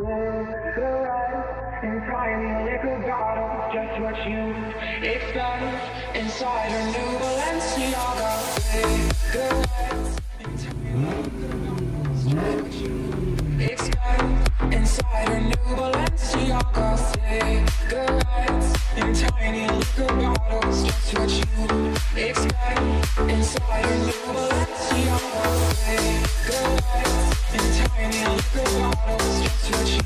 Look around and try in the liquor bottles, just what you expect inside a new Balenciaga. Expect. Cigarettes in tiny liquor bottles, just what you expect inside a new Balenciaga. It's just what you